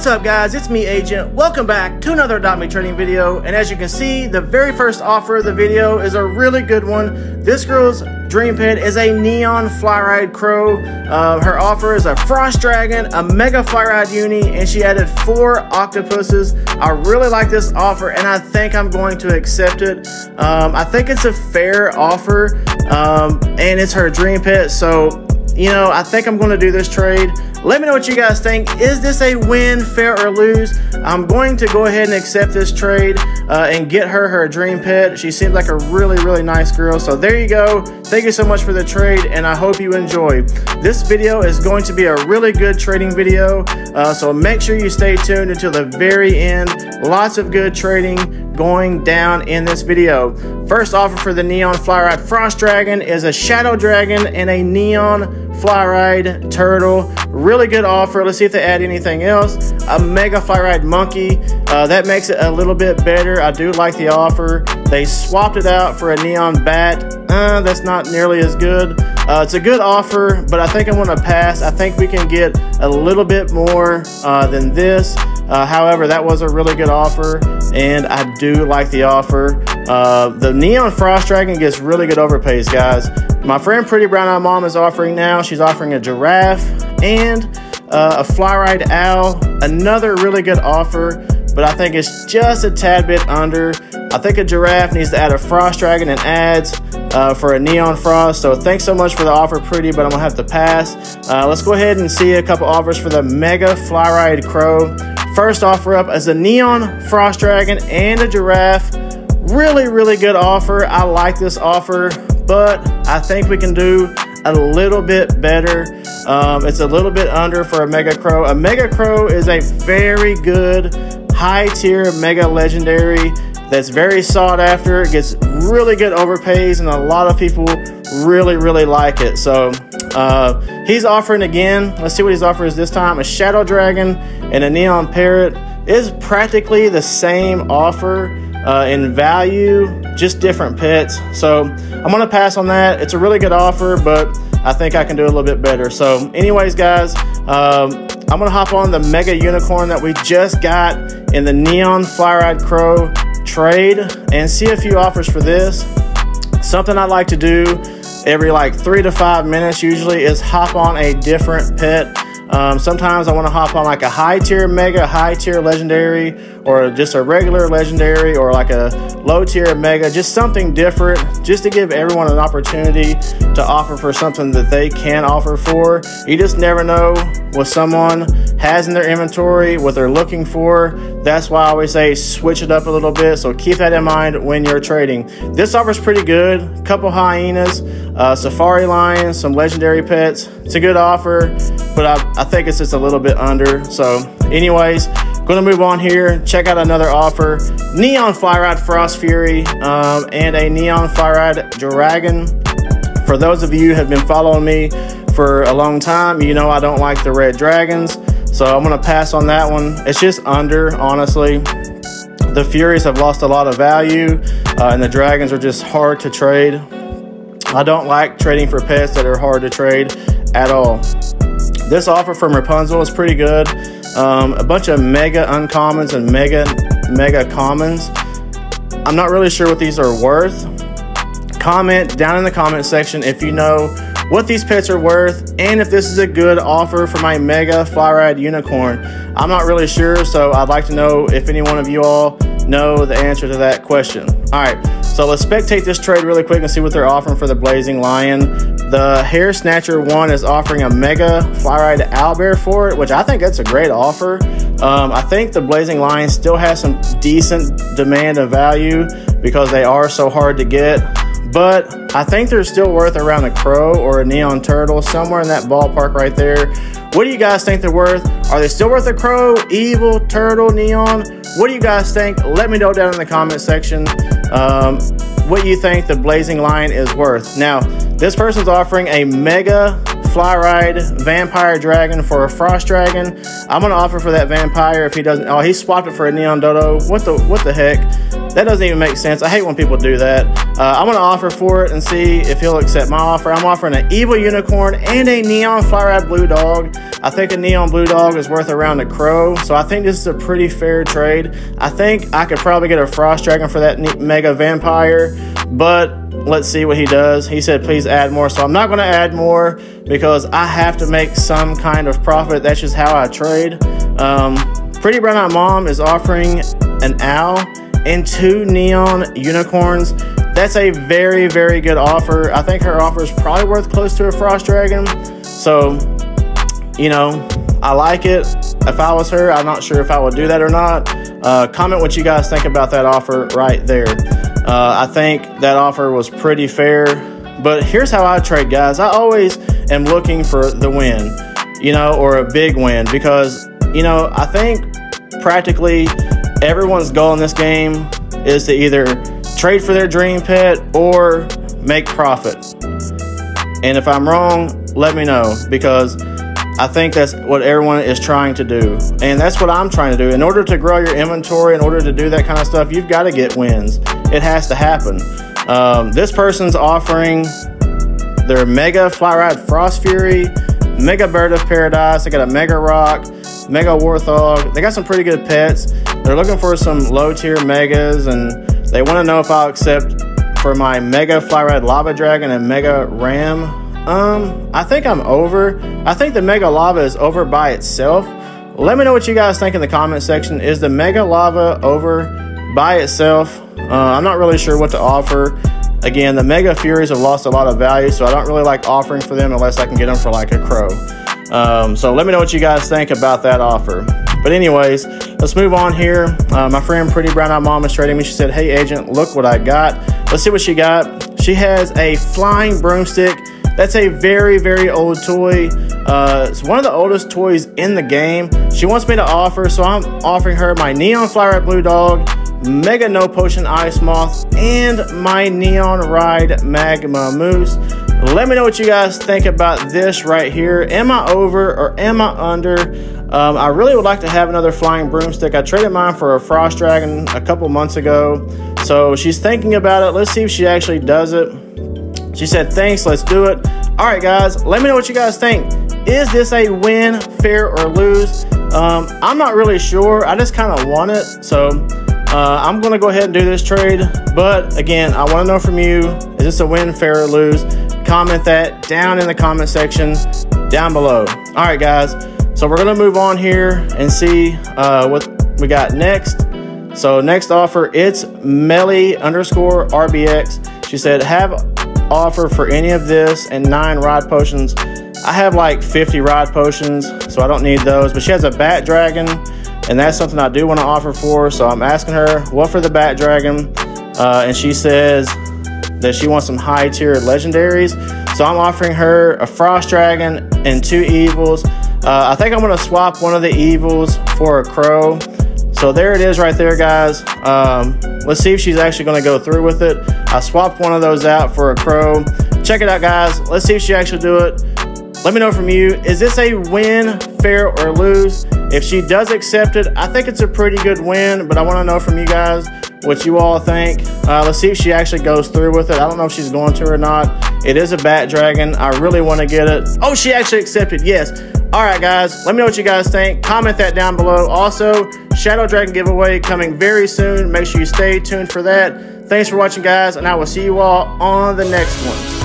What's up guys, it's me Agent. Welcome back to another Adopt Me Trading video. And as you can see, the very first offer of the video is a really good one. This girl's dream pet is a Neon Flyride Crow. Uh, her offer is a Frost Dragon, a Mega Flyride Uni, and she added four octopuses. I really like this offer and I think I'm going to accept it. Um, I think it's a fair offer um, and it's her dream pet. So, you know, I think I'm going to do this trade. Let me know what you guys think. Is this a win, fair or lose? I'm going to go ahead and accept this trade uh, and get her her dream pet. She seems like a really, really nice girl. So there you go. Thank you so much for the trade and I hope you enjoy. This video is going to be a really good trading video. Uh, so make sure you stay tuned until the very end. Lots of good trading going down in this video. First offer for the Neon Flyride Frost Dragon is a Shadow Dragon and a Neon Flyride Turtle. Really good offer. Let's see if they add anything else. A Mega Flyride Monkey. Uh, that makes it a little bit better. I do like the offer. They swapped it out for a Neon Bat. Uh, that's not nearly as good. Uh, it's a good offer, but I think I'm going to pass. I think we can get a little bit more uh, than this. Uh, however, that was a really good offer, and I do like the offer. Uh, the Neon Frost Dragon gets really good overpays, guys. My friend Pretty Brown Eyed Mom is offering now. She's offering a giraffe and uh, a Flyride Owl. Another really good offer, but I think it's just a tad bit under. I think a giraffe needs to add a Frost Dragon and adds uh, for a Neon Frost. So thanks so much for the offer, Pretty, but I'm gonna have to pass. Uh, let's go ahead and see a couple offers for the Mega Flyride Crow. First offer up is a Neon Frost Dragon and a Giraffe. Really, really good offer. I like this offer, but I think we can do a little bit better. Um, it's a little bit under for a Mega Crow. A Mega Crow is a very good high tier Mega Legendary that's very sought after. It gets really good overpays, and a lot of people really, really like it. So uh, he's offering again. Let's see what his offer is this time. A Shadow Dragon and a Neon Parrot is practically the same offer uh, in value, just different pets. So I'm gonna pass on that. It's a really good offer, but I think I can do a little bit better. So, anyways, guys, um, I'm gonna hop on the Mega Unicorn that we just got in the Neon Flyride Crow trade and see a few offers for this. Something I like to do every like three to five minutes usually is hop on a different pet. Um, sometimes I want to hop on like a high tier mega, high tier legendary, or just a regular legendary, or like a low tier mega, just something different, just to give everyone an opportunity to offer for something that they can offer for. You just never know what someone has in their inventory, what they're looking for. That's why I always say switch it up a little bit. So keep that in mind when you're trading. This offer is pretty good. Couple hyenas, uh, safari lions, some legendary pets. It's a good offer, but I, I think it's just a little bit under. So, anyways, Gonna move on here, check out another offer. Neon Flyride Frost Fury um, and a Neon Flyride Dragon. For those of you who have been following me for a long time, you know I don't like the red dragons. So I'm gonna pass on that one. It's just under, honestly. The Furies have lost a lot of value uh, and the Dragons are just hard to trade. I don't like trading for pets that are hard to trade at all. This offer from Rapunzel is pretty good. Um, a bunch of mega uncommons and mega mega commons. I'm not really sure what these are worth. Comment down in the comment section if you know what these pets are worth and if this is a good offer for my mega Flyride unicorn. I'm not really sure, so I'd like to know if any one of you all know the answer to that question. All right, so let's spectate this trade really quick and see what they're offering for the Blazing Lion. The Hair Snatcher one is offering a Mega Flyride Owlbear for it, which I think that's a great offer. Um, I think the Blazing Lion still has some decent demand and value because they are so hard to get. But I think they're still worth around a crow or a neon turtle, somewhere in that ballpark right there. What do you guys think they're worth? Are they still worth a crow, evil, turtle, neon? What do you guys think? Let me know down in the comment section. Um, what you think the Blazing Lion is worth. Now, this person's offering a Mega fly ride Vampire Dragon for a Frost Dragon. I'm gonna offer for that Vampire if he doesn't. Oh, he swapped it for a Neon Dodo. What the what the heck? That doesn't even make sense. I hate when people do that. Uh, I'm going to offer for it and see if he'll accept my offer. I'm offering an Evil Unicorn and a Neon Fire Blue Dog. I think a Neon Blue Dog is worth around a Crow, so I think this is a pretty fair trade. I think I could probably get a Frost Dragon for that Mega Vampire, but let's see what he does. He said, please add more. So I'm not going to add more because I have to make some kind of profit. That's just how I trade. Um, Pretty Brown Eyed Mom is offering an owl and two neon unicorns. That's a very, very good offer. I think her offer is probably worth close to a Frost Dragon. So, you know, I like it. If I was her, I'm not sure if I would do that or not. Uh, comment what you guys think about that offer right there. Uh, I think that offer was pretty fair. But here's how I trade, guys. I always am looking for the win, you know, or a big win because, you know, I think practically everyone's goal in this game is to either trade for their dream pet or make profit. And if I'm wrong, let me know because I think that's what everyone is trying to do. And that's what I'm trying to do. In order to grow your inventory, in order to do that kind of stuff, you've got to get wins. It has to happen. Um, this person's offering their Mega Fly Ride Frost Fury, Mega Bird of Paradise. They got a Mega Rock, Mega Warthog. They got some pretty good pets. They're looking for some low tier megas and they want to know if I'll accept for my Mega Fly Lava Dragon and Mega Ram. Um, I think I'm over. I think the Mega Lava is over by itself. Let me know what you guys think in the comment section. Is the Mega Lava over by itself? Uh, I'm not really sure what to offer. Again, the Mega Furies have lost a lot of value, so I don't really like offering for them unless I can get them for like a crow. Um, so let me know what you guys think about that offer. But anyways, let's move on here. Uh, my friend Pretty Brown Eyed Mom is trading me. She said, hey agent, look what I got. Let's see what she got. She has a flying broomstick. That's a very, very old toy. Uh, it's one of the oldest toys in the game. She wants me to offer, so I'm offering her my Neon Fire Blue Dog, Mega No Potion Ice Moth, and my Neon Ride Magma Moose. Let me know what you guys think about this right here. Am I over or am I under? Um, I really would like to have another flying broomstick. I traded mine for a frost dragon a couple months ago. So she's thinking about it. Let's see if she actually does it. She said, thanks, let's do it. All right, guys, let me know what you guys think. Is this a win, fair, or lose? Um, I'm not really sure. I just kind of want it. So uh, I'm going to go ahead and do this trade. But again, I want to know from you, is this a win, fair, or lose? comment that down in the comment section down below. All right, guys. So we're going to move on here and see uh, what we got next. So next offer, it's Melly underscore RBX. She said, have offer for any of this and nine rod potions. I have like 50 rod potions, so I don't need those. But she has a bat dragon, and that's something I do want to offer for. So I'm asking her, what for the bat dragon? Uh, and she says, that she wants some high tier legendaries. So I'm offering her a Frost Dragon and two Evils. Uh, I think I'm going to swap one of the Evils for a Crow. So there it is right there, guys. Um, let's see if she's actually going to go through with it. I swapped one of those out for a Crow. Check it out, guys. Let's see if she actually do it. Let me know from you. Is this a win, fair, or lose? If she does accept it, I think it's a pretty good win, but I want to know from you guys what you all think. Uh, let's see if she actually goes through with it. I don't know if she's going to or not. It is a bat dragon. I really want to get it. Oh, she actually accepted. Yes. All right, guys. Let me know what you guys think. Comment that down below. Also, Shadow Dragon giveaway coming very soon. Make sure you stay tuned for that. Thanks for watching, guys, and I will see you all on the next one.